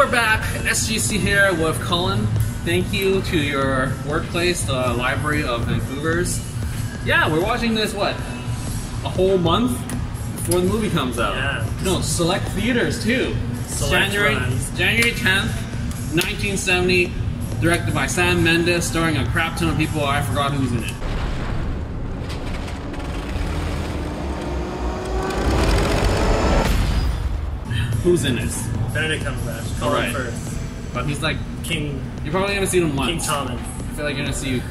we're back. SGC here with Cullen. Thank you to your workplace, the Library of Vancouver's. Yeah, we're watching this, what, a whole month before the movie comes out? Yeah. No, select theaters too. Select January, runs. January 10th, 1970, directed by Sam Mendes, starring a crap ton of people. I forgot who's in it. Who's in this? Benedict Cumberbatch, Colin Alright. Firth, But he's like, King you're probably gonna see him once. King. Tommen. I feel like you're gonna see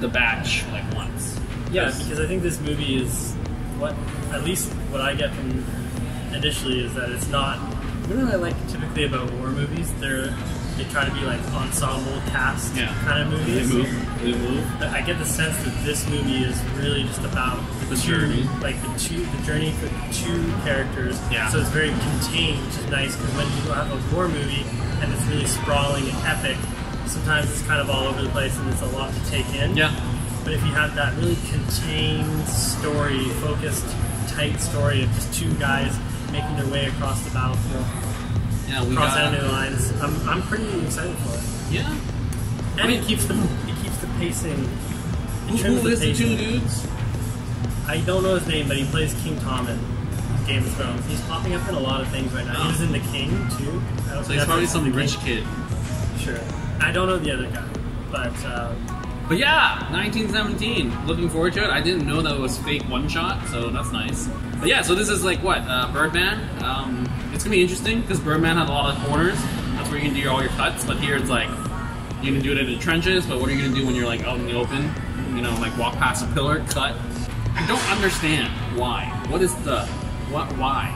the batch like once. Yeah, because I think this movie is what at least what I get from initially is that it's not. You what I like typically about war movies? They're they try to be like ensemble cast Yeah. kind of movies. They move. They move. But I get the sense that this movie is really just about the, The two, journey. like the two, the journey for the two characters. Yeah. So it's very contained, which is nice because when you have a war movie and it's really sprawling and epic, sometimes it's kind of all over the place and it's a lot to take in. Yeah. But if you have that really contained story, focused, tight story of just two guys making their way across the battlefield, Yeah, we across got. enemy lines, I'm, I'm pretty excited for it. Yeah. And it keeps the it keeps the pacing. Who, who is the two dudes? I don't know his name, but he plays King Tommen, in Game of Thrones. He's popping up in a lot of things right now. He was in The King too. I don't So he's probably some rich kid. Sure. I don't know the other guy, but um, But yeah, 1917. Looking forward to it. I didn't know that it was fake one shot, so that's nice. But yeah, so this is like what uh, Birdman. Um, it's gonna be interesting because Birdman had a lot of corners. That's where you can do all your cuts. But here it's like you can do it in the trenches. But what are you gonna do when you're like out in the open? You know, like walk past a pillar, cut. I don't understand why. What is the what? Why?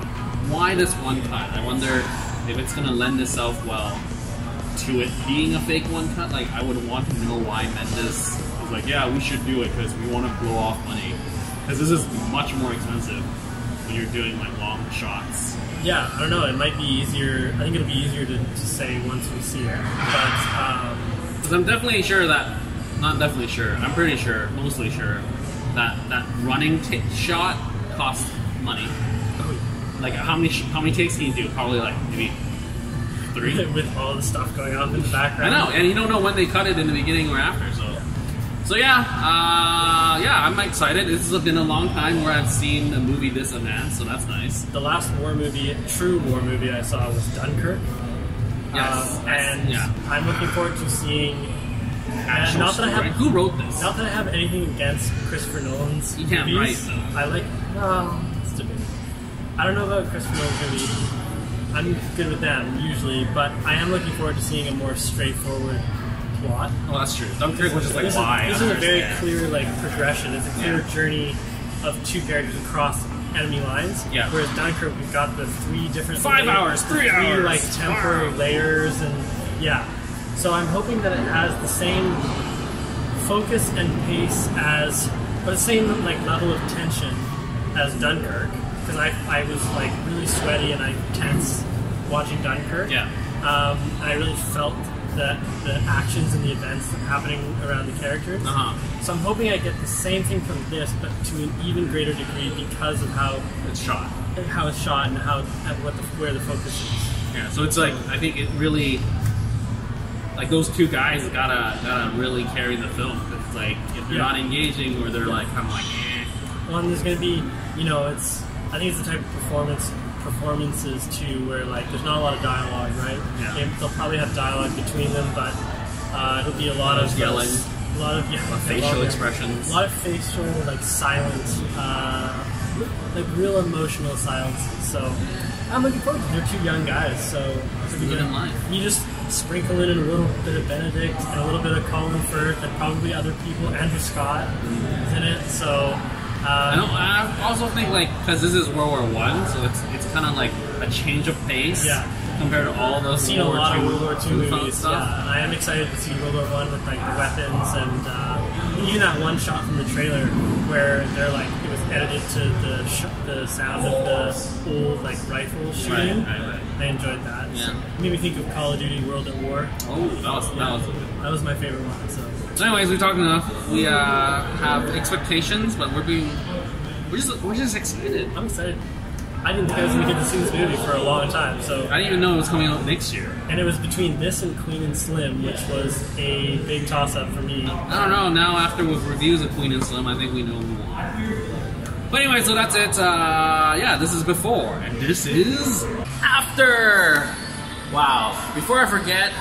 Why this one cut? I wonder if it's gonna lend itself well to it being a fake one cut, like I would want to know why Mendes was like, yeah, we should do it because we want to blow off money. Because this is much more expensive when you're doing like long shots. yeah, I don't know. It might be easier. I think it'll be easier to, to say once we see it. But um, Because I'm definitely sure that, not definitely sure, I'm pretty sure, mostly sure, that that running t- shot costs money. Like how many sh- how many takes can you do? Probably like maybe three. with all the stuff going on in the background. I know, and you don't know when they cut it in the beginning or after. So, so yeah, uh, yeah, I'm excited. This has been a long time where I've seen a movie this advanced, so that's nice. The last war movie, true war movie I saw was Dunkirk. Yes, Um, and yeah. I'm looking forward to seeing. Actual not that I have, Who wrote this? not that I have anything against Christopher Nolan's He can't movies. write, though. I like. Well, it's debatable. I don't know about Christopher Nolan's movies. I'm good with them usually, but I am looking forward to seeing a more straightforward plot. Oh, that's true. Dunkirk was just like this why. Is, this is a very clear like progression. It's a clear Yeah. journey of two characters across enemy lines. Yeah. Whereas Dunkirk, we've got the three different Five layer- hours, three three hours. like temporal Wow. layers, and yeah. So I'm hoping that it has the same focus and pace as, but the same like level of tension as Dunkirk. Because I I was like really sweaty and I tense watching Dunkirk. Yeah. Um, I really felt that the actions and the events happening around the characters. Uh-huh. So I'm hoping I get the same thing from this, but to an even greater degree because of how It's shot. how it's shot and how and what the, where the focus is. Yeah, so it's like I think it really, like those two guys gotta gotta really carry the film. It's like if they're Yeah. not engaging or they're like kind of like, eh. Well, and there's going to be, you know, it's I think it's the type of performance performances too where like there's not a lot of dialogue, right? Yeah. They, they'll probably have dialogue between them, but uh, it'll be a lot of Yelling. a lot of yeah, facial yelling. expressions. a lot of facial like silence, uh, like real emotional silence. So I'm looking forward to. it. They're two young guys, so it's gonna be Living good. life. You just sprinkle in a little bit of Benedict and a little bit of Colin Firth and probably other people. Andrew Scott is in it, so. I Uh, don't. I also think like because this is World War One, so it's it's kind of like a change of pace. Yeah. Compared to all those I've seen a World War lot of World War II movies. stuff. Yeah, I am excited to see World War One with like the weapons and uh, even that one shot from the trailer where they're like it was edited to the sh- the sound of the old like rifle shooting. Right, right, right. I enjoyed that. Yeah. It made me think of Call of Duty World at War. Oh, that was that was. That was my favorite one. So So, anyways, we've talked enough. We uh, have expectations, but we're being we're just we're just excited. I'm excited. I didn't think I was going to get to see this movie for a long time. So I didn't even know it was coming out next year. And it was between this and Queen and Slim, which was a big toss up for me. I don't know. Now, after with reviews of Queen and Slim, I think we know more. But anyway, so that's it. Uh, yeah, this is before, and this is after. Wow. Before I forget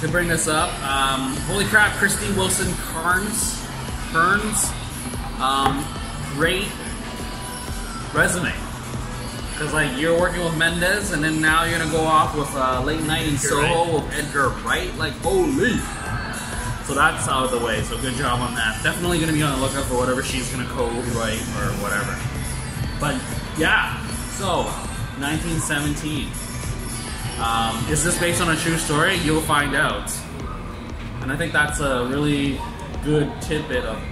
to bring this up, um, holy crap, Christy Wilson Carnes, Kearns, um, great resume. Because like you're working with Mendes, and then now you're gonna go off with uh, Late Night in Soho with Edgar Wright. Like holy! So that's out of the way. So good job on that. Definitely gonna be on the lookout for whatever she's gonna co-write or whatever. But yeah, so 1917. Um, is this based on a true story? You'll find out. And I think that's a really good tidbit of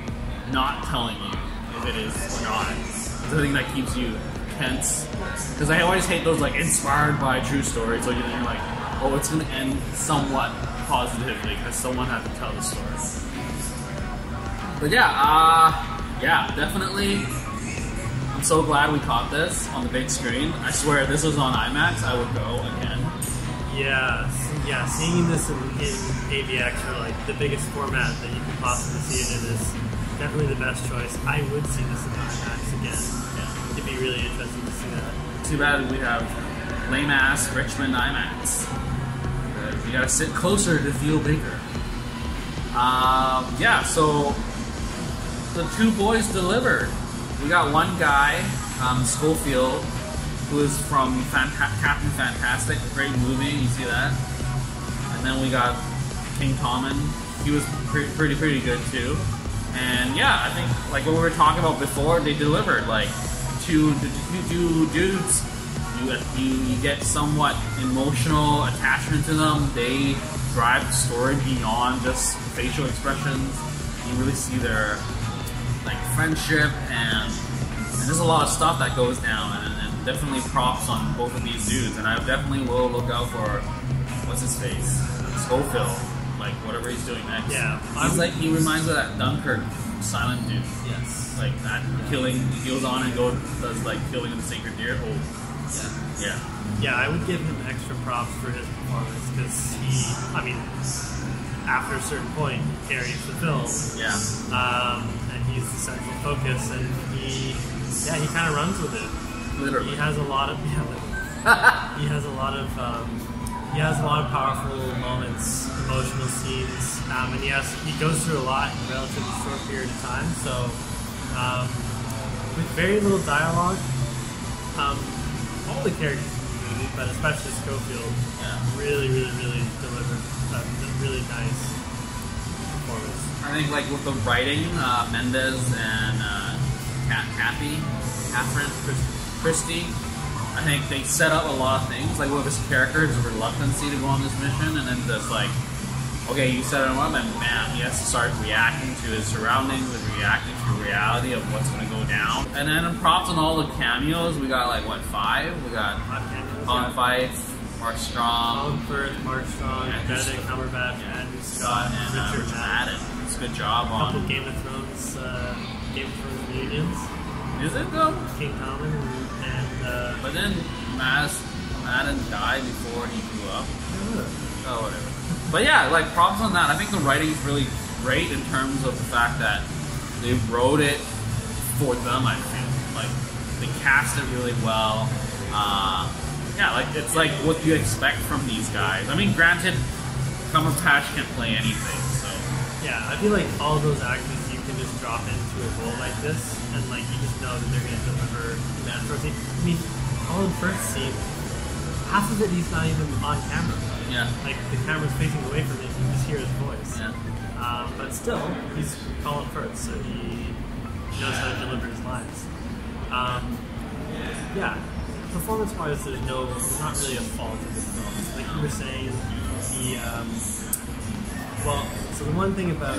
not telling you if it is or not. It's the thing that keeps you tense. Because I always hate those like inspired by true stories. So you're like, oh, it's going to end somewhat positively because someone had to tell the story. But yeah, uh, yeah, definitely. I'm so glad we caught this on the big screen. I swear, if this was on IMAX, I would go again. Yeah, yeah. Seeing this in, in AVX or like the biggest format that you can possibly see it in is definitely the best choice. I would see this in IMAX again. Yeah. It'd be really interesting to see that. Too bad we have lame ass Richmond IMAX. You gotta sit closer to feel bigger. Um, yeah, so the two boys delivered. We got one guy, um, Schofield, who is from Fanta- Captain Fantastic, great movie. You see that? And then we got King Tommen. He was pretty, pretty, pretty good too. And yeah, I think like what we were talking about before, they delivered like two, two, two dudes. You, you you get somewhat emotional attachment to them. They drive the story beyond just facial expressions. You really see their like friendship and, and there's a lot of stuff that goes down and, and definitely props on both of these dudes. And I definitely will look out for what's his face, Schofield, like whatever he's doing next. Yeah, he's I'm- like he reminds me of that Dunkirk silent dude. Yes. Like that killing, he goes on and goes does like killing of the sacred deer. Oh, yeah, Yeah, Yeah, I would give him extra props for his performance because he, I mean, after a certain point, he carries the film. yeah. um, and he's the central focus, and he, yeah, he kind of runs with it. Literally. He has a lot of, yeah, he has a lot of, um, he has a lot of powerful moments, emotional scenes, um, and he has, he goes through a lot in a relatively short period of time. So, um, with very little dialogue, um, all the characters movie, but especially Schofield, Yeah. really, really, really delivered a really nice performance. I think like with the writing, uh, Mendes and uh, Kathy, Catherine, Chris- Christy, I think they set up a lot of things. Like with his character, his reluctancy to go on this mission, and then just like, okay, you set him up, and man, he has to start reacting to his surroundings and reacting to the reality of what's going to go down. And then props on all the cameos. We got like what five? We got Colin yeah. Fife, Mark Strong, Colin Firth, Mark Strong, Yeah, Benedict Cumberbatch, Andrew Scott, and uh, Richard Madden. It's a good job A couple on. Game of Thrones, uh, Game of Thrones reunions, Is it though? King Tommen, and uh, But then Mas Madden died before he grew up. Oh, whatever. But yeah, like props on that. I think the writing is really great in terms of the fact that they wrote it for them. I feel like they cast it really well. Uh, yeah, like it's like what you expect from these guys. I mean, granted, Cumberbatch can play anything, so yeah, I feel like all those actors you can just drop into a role like this, and like you just know that they're going to deliver that sort of thing. I mean, Colin Firth scene, half of it he's not even on camera. yeah, Like the camera's facing away from him, you just hear his voice. yeah. Um, but still, he's Colin Firth, so he knows how to deliver his lines. Um, yeah, performance-wise, there's no, there's not really a fault in the film. Like you were saying, the um, well, so the one thing about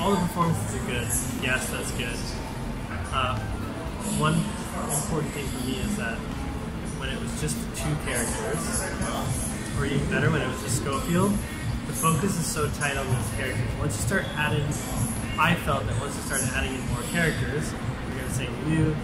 all the performances are good. Yes, that's good. Uh, one important thing for me is that when it was just two characters, or even better, when it was just Schofield, the focus is so tight on those characters. Once you start adding, I felt that once you started adding in more characters, you're to say Liu,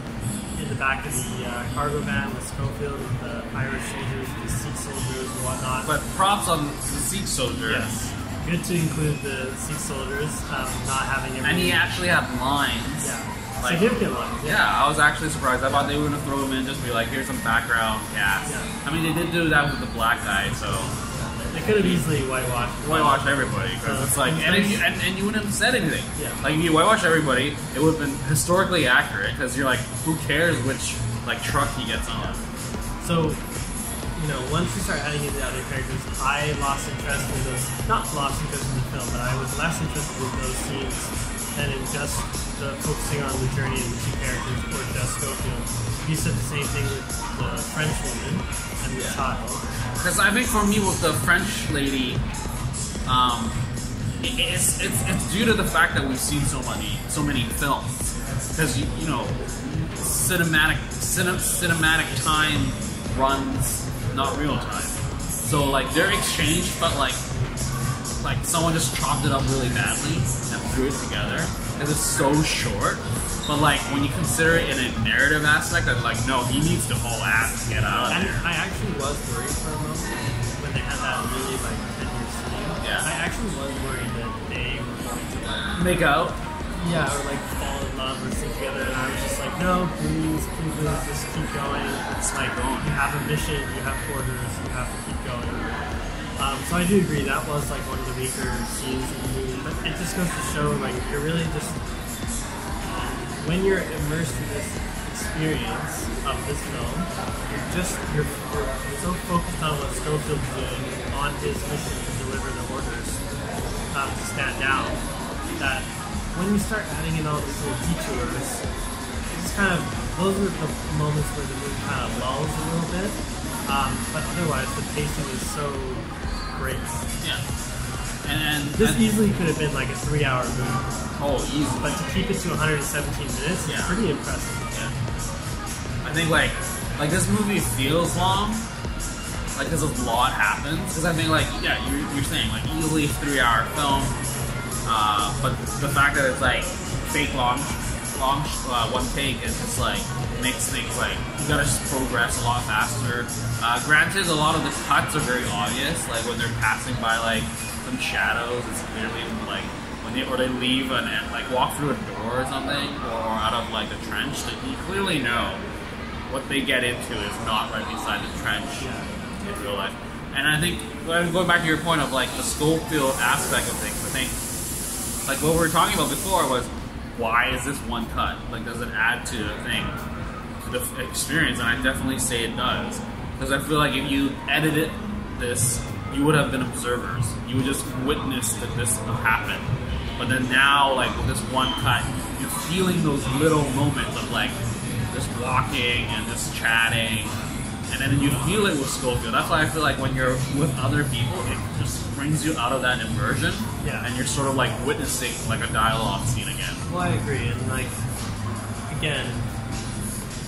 in the back of the uh, cargo van with Schofield and the Irish soldiers, the Sikh soldiers and whatnot. But props on the Sikh soldier. yes, good to include the Sikh soldiers um, not having every And he actually had lines. yeah Like- significant ones. Yeah, I was actually surprised. I thought they were gonna throw him in, just be like, here's some background cast. Yeah. I mean, they did do that with the black guy, so They could have easily whitewashed. Whitewashed everybody because So it's like, and, nice. you, and, and you wouldn't have said anything. Yeah. Like if you whitewash everybody, it would have been historically accurate because you're like, who cares which like truck he gets on? So, you know, once we start adding in the other characters, I lost interest in those. Not lost interest in the film, but I was less interested in those scenes than in just the focusing on the journey of the two characters just Schofield. You said the same thing with the French woman and the child. Because I think for me with the French lady, um, it's, it's it's due to the fact that we've seen so many so many films. Because you, you know, cinematic cine, cinematic time runs not real time. So like their exchange but like like someone just chopped it up really badly and threw it together because it's so short. But like when you consider it in a narrative aspect, I'm like no, he needs to haul ass to get out of And there. I actually was worried for a moment when they had that really like tender scene. Yeah. I actually was worried that they were going to like Make out. Yeah, or like fall in love or sing together, and I was just like, no, please, please, please, just keep going. It's like going. you have a mission, you have quarters, you have to keep going. Um, so I do agree that was like one of the weaker scenes in the movie, but it just goes to show like you're really just when you're immersed in this experience of this film, you're just you're, you're, you're so focused on what Schofield's doing on his mission to deliver the orders um, to stand down that when you start adding in all these little detours, it's kind of those are the moments where the movie kind of lulls a little bit. Um, but otherwise, the pacing is so great. Yeah. And, and This and- easily could have been like a three-hour movie, oh easy. but to keep it to 117 minutes is Yeah. pretty impressive. Yeah. I think like like this movie feels long, like because a lot happens. Because I think like yeah, you're, you're saying like easily three hour film, uh, but the fact that it's like fake long, long uh, one take is just like makes things like you gotta just progress a lot faster. Uh, granted, a lot of the cuts are very obvious, like when they're passing by like some shadows, it's clearly like when they or they leave and like walk through a door or something, or out of like a trench, that you clearly know what they get into is not right beside the trench in real life. And I think going back to your point of like the Schofield aspect of things, I think like what we were talking about before was why is this one cut? Like, does it add to the thing, the experience? And I definitely say it does because I feel like if you edited this, you would have been observers. You would just witness that this happened. But then now, like with this one cut, you're feeling those little moments of like just walking and just chatting, and then you feel it with Schofield. That's why I feel like when you're with other people, it just brings you out of that immersion, Yeah. and you're sort of like witnessing like a dialogue scene again. Well, I agree, and like again,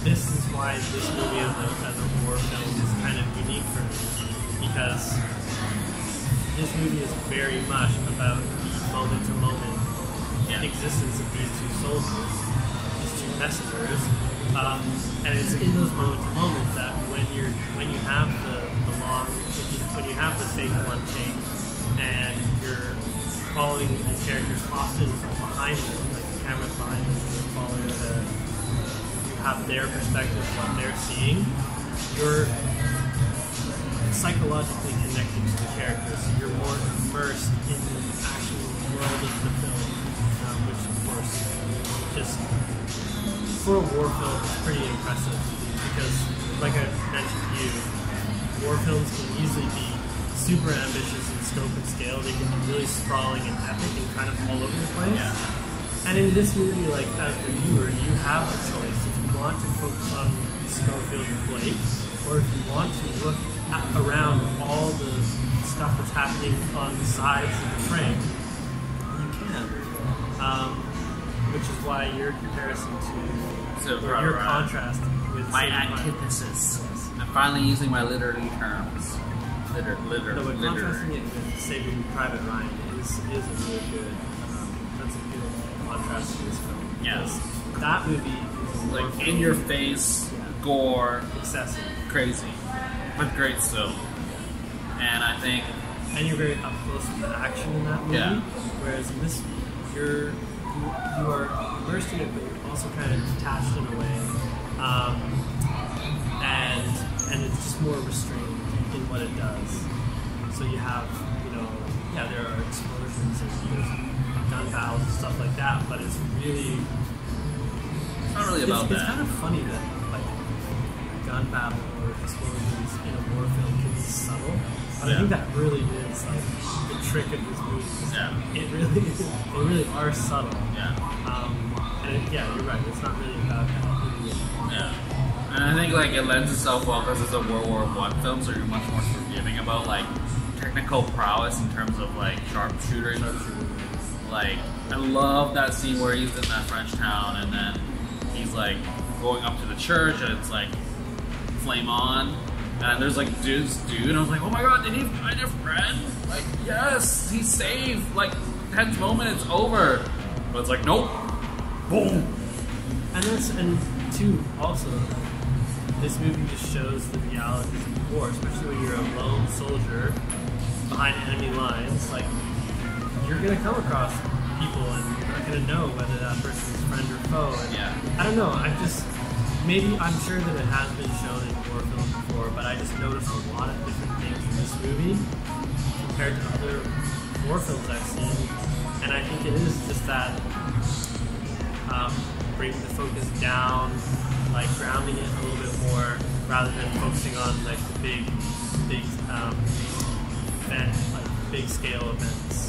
this is why this movie as a, as a war film is kind of unique for me because this movie is very much about the moment to moment Yeah. existence of these two soldiers, these two messengers, um, and it's in those moment to moments that when you're when you have the, the long when you have the fake one take and you're following these characters often from behind them, like the camera's behind them, and you're following the have their perspective, what they're seeing, you're psychologically connected to the characters. So you're more immersed in the actual world of the film, um, which of course just for a war film is pretty impressive because, like I mentioned to you, war films can easily be super ambitious in scope and scale. They can be really sprawling and epic and kind of all over the place. Yeah. And in this movie, like as the viewer, you have a choice want to focus on Schofield and Blake, or if you want to look at, around all the stuff that's happening on the sides of the frame. You can, um, which is why your comparison to So, or right, your right. contrast with My antithesis. I'm finally using my literary terms. Liter, liter, No, but contrasting literary. it with Saving Private Ryan is is a really good. Um, that's a good contrast to this film. Yes. That movie is like in your face, gore, excessive, crazy, but great still. And I think and you're very up close to the action in that movie. Yeah. Whereas in this, you're you, you are immersed in it, but you're also kind of detached in a way, um, and and it's just more restrained in what it does. So you have, you know, yeah, there are explosions and there's gun battles and stuff like that, but it's really not really it's, about it's that. kind of funny that like a gun battle or explosions in a war film can be subtle. But I think that really is like the trick of these movies. Yeah. It really is, they really are subtle. yeah. Um, and yeah, you're right. It's not really about that. Yeah. And I think like it lends itself well because it's a World War One film, so you're much more forgiving about like technical prowess in terms of like sharpshooters. Like I love that scene where he's in that French town and then he's like going up to the church and it's like flame on. And there's like dude's dude, and I was like, oh my god, did he find a friend? Like, yes, he's saved. Like, tense moment, it's over. But it's like, nope. Boom. And that's and two also, this movie just shows the realities of war, especially when you're a lone soldier behind enemy lines. Like you're gonna come across people, and you're not gonna know whether that person is friend or foe. And Yeah. I don't know. I just maybe I'm sure that it has been shown in war films before, but I just noticed a lot of different things in this movie compared to other war films I've seen, and I think it is just that um, bringing the focus down, like grounding it a little bit more, rather than focusing on like the big, big um, event, like big scale events.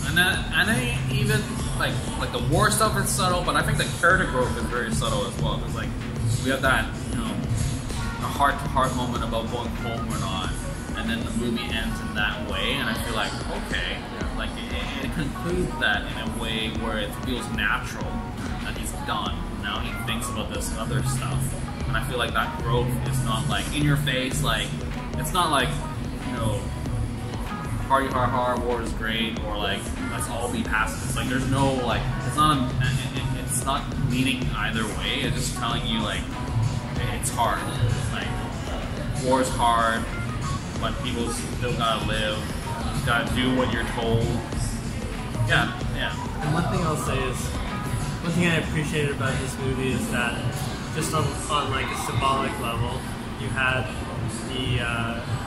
Yeah. And that, and I even like like the war stuff is subtle, but I think the character growth is very subtle as well. Because like we have that you know a heart to heart moment about going home or not, and then the movie ends in that way, and I feel like okay, like it, it concludes that in a way where it feels natural that he's done. Now he thinks about this other stuff, and I feel like that growth is not like in your face, like it's not like you know party hard hard war is great or like let's all be pacifists like there's no like it's not it's not leaning either way. It's just telling you like it's hard. Like war is hard but people still gotta live. You gotta do what you're told. Yeah yeah. And one thing I'll say is, one thing I appreciated about this movie is that just on, on like a symbolic level, you had the uh,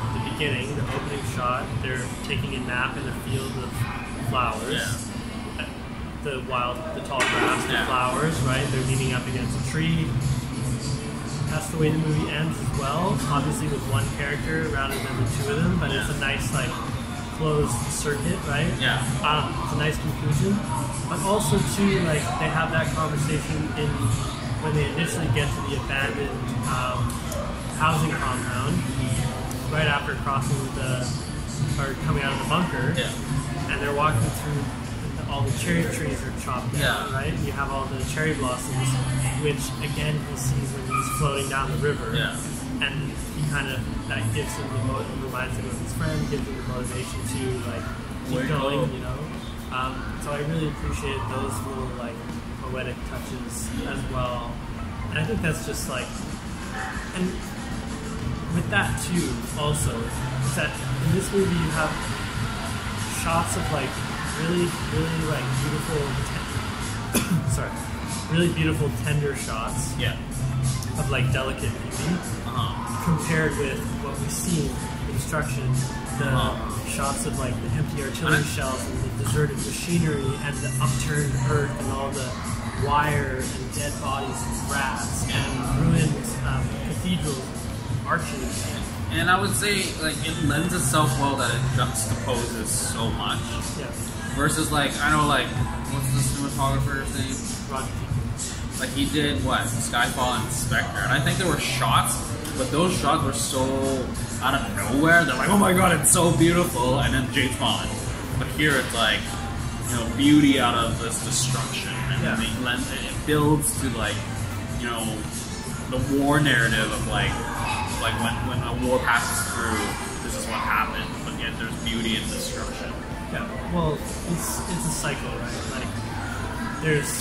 beginning, the opening shot. They're taking a nap in a field of flowers. Yeah. The wild, the tall grass, the Yeah. flowers, right? They're leaning up against a tree. That's the way the movie ends as well. Obviously with one character rather than the two of them, but it's a nice like closed circuit, right? yeah Um, it's a nice conclusion, but also too like they have that conversation in when they initially get to the abandoned um, housing compound, right after crossing the or coming out of the bunker, yeah and they're walking through. All the cherry trees are chopped down, Yeah. right? You have all the cherry blossoms, which again he sees when he's floating down the river yeah and he kind of that gives him the reminds him of his friend, gives him the motivation to like keep going, go. you know. Um, so I really appreciate those little like poetic touches as well, and I think that's just like, and with that too, also is that in this movie you have shots of like really, really like beautiful, ten- sorry, really beautiful tender shots yeah of like delicate beauty uh-huh. compared with what we see in destruction, the Uh-huh. shots of like the empty artillery shells and the deserted machinery and the upturned earth and all the wire and dead bodies and rats and ruined um, cathedrals, arches. and I would say like it lends itself well that it juxtaposes so much Yeah, versus like I know like what's the cinematographer's name Roger. Like he did what Skyfall and Spectre, and I think there were shots, but those shots were so out of nowhere. They're like, oh my god, it's so beautiful, and then James Bond. But here it's like, you know, beauty out of this destruction, and Yeah. they lend, it builds to like, you know, the war narrative of like, like when when a war passes through, this is what happened, but yet there's beauty in destruction. Yeah. Well, it's it's a cycle, right? Like there's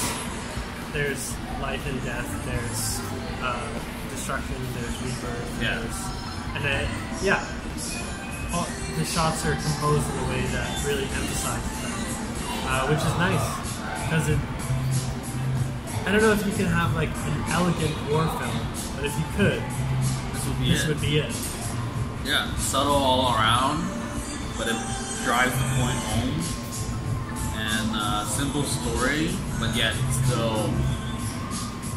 there's life and death. There's uh, destruction. There's rebirth. Yeah. There's, and then yeah, all, the shots are composed in a way that really emphasizes that, uh, which is nice because it. I don't know if you can have like an elegant war film, but if you could, This would be it. would be it. Yeah, subtle all around, but it drives the point home. And uh, simple story, but yet it still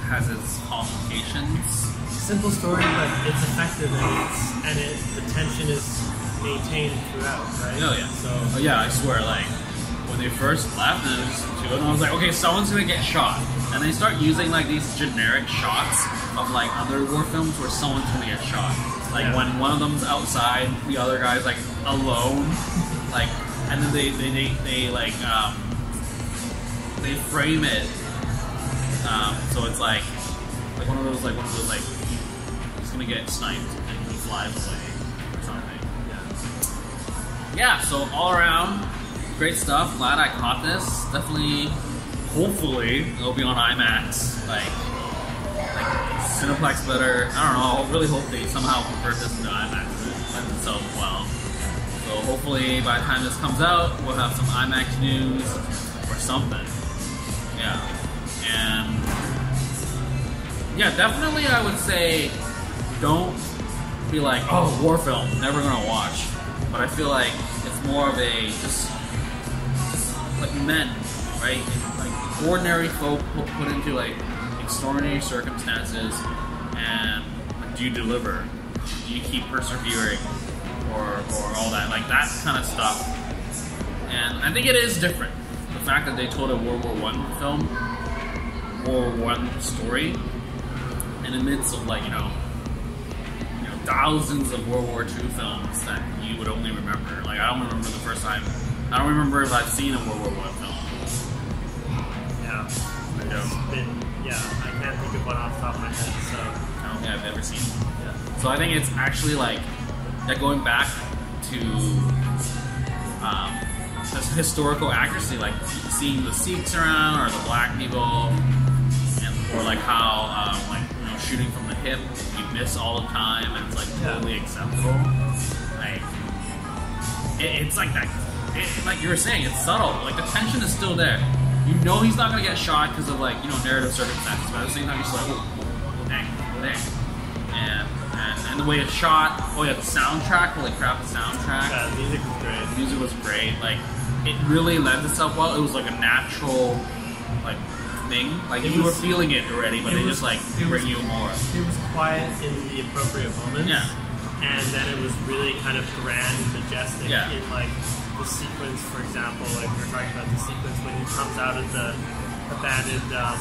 has its complications. Simple story, but it's effective and it's and it the tension is maintained throughout, right? Oh yeah. So Oh yeah, I swear, like when they first left and it was two, and I was like, okay, someone's gonna get shot, and they start using like these generic shots of like other war films where someone's gonna get shot. Like Yeah. when one of them's outside, the other guy's like alone, like, and then they they they, they like um, they frame it, um, so it's like like one of those like one of those like he's gonna get sniped and he flies away or something. yeah. Yeah, so all around, great stuff. Glad I caught this. Definitely, hopefully, it'll be on IMAX. Like, like Cineplex better. I don't know. I really hope they somehow convert this into IMAX. It well. So hopefully, by the time this comes out, we'll have some IMAX news or something. Yeah, and yeah, definitely, I would say don't be like, oh, war film, never gonna watch. But I feel like it's more of a just, just like men, right? Ordinary folk put into like extraordinary circumstances, and do you deliver? Do you keep persevering, or or all that like that kind of stuff? And I think it is different. The fact that they told a World War One film, World War One story, in the midst of like you know thousands of World War II films that you would only remember. Like I don't remember the first time. I don't remember if I've seen a World War One film. Yeah. Been, yeah, I can't think of one off the top of my head, so, I don't think I've ever seen. Yeah. So I think it's actually like that going back to um, historical accuracy, like seeing the Sikhs around or the black people, and or like how um, like you know shooting from the hip, you miss all the time, and it's like totally acceptable. Like it, it's like that. It, like you were saying, it's subtle. Like the tension is still there. You know he's not gonna get shot because of like you know narrative circumstances, but at the same time, you're just like, oh, dang, dang and, and and the way it's shot. Oh yeah, the soundtrack. Holy crap, the soundtrack. Yeah, the music was great. The music was great. Like it really lends itself well. It was like a natural like thing. Like It you were feeling it already, but it they was- just like it bring was- you more. It was quiet in the appropriate moments. Yeah. And then it was really kind of grand and majestic Yeah. in like the sequence, for example, like we were talking about the sequence when he comes out of the abandoned um,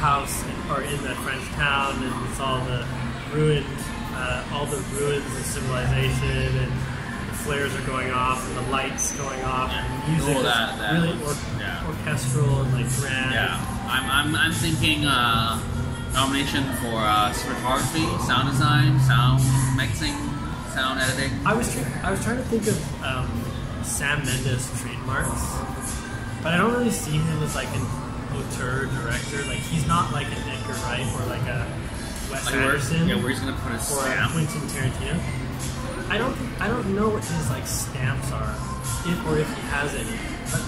house or in the French town and it's all the ruined, uh, all the ruins of civilization and the flares are going off and the lights going off and the music Oh, is that- that really was- or- yeah. orchestral and like grand. Yeah, I'm I'm, I'm thinking uh, nomination for uh, cinematography, sound design, sound mixing, sound editing. I was try- I was trying to think of um, Sam Mendes trademarks, but I don't really see him as like an auteur director. Like he's not like an Edgar Wright or like a Wes Like where, Anderson yeah, where he's gonna put a stamp. Quentin Tarantino. I don't I don't know what his like stamps are, if or if he has any. But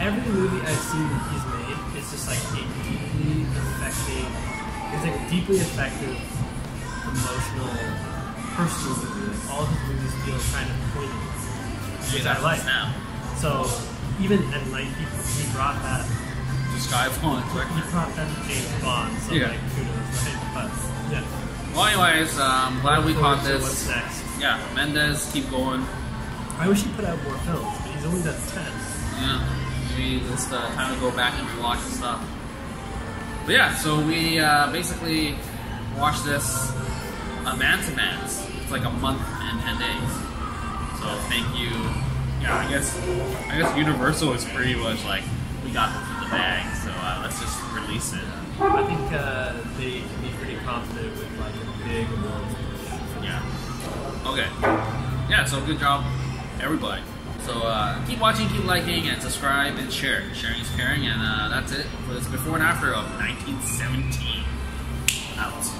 every movie I've seen that he's made is just like a deeply affecting. It's like a deeply effective, emotional, personal movie. Like all his movies feel kind of poignant, That's like. Snap. So even and like he, he brought that To Skyfall and he brought that to James Bond. So Yeah. like kudos, right? But yeah. Well, anyways, um, glad we caught this. What's next? Yeah, Mendes, keep going. I wish he put out more films, but he's only done ten. Yeah, maybe it's uh, time to go back and rewatch the stuff. But yeah, so we uh, basically watched this a man to man's. It's like a month and ten days. So thank you. Yeah, I guess I guess Universal is pretty much like we got this in the bag, so uh, let's just release it. I think uh, they can be pretty confident with like a big awards. Yeah. Okay. Yeah. So good job, everybody. So uh, keep watching, keep liking, and subscribe and share. Sharing is caring, and uh, that's it for this before and after of 1917. Out.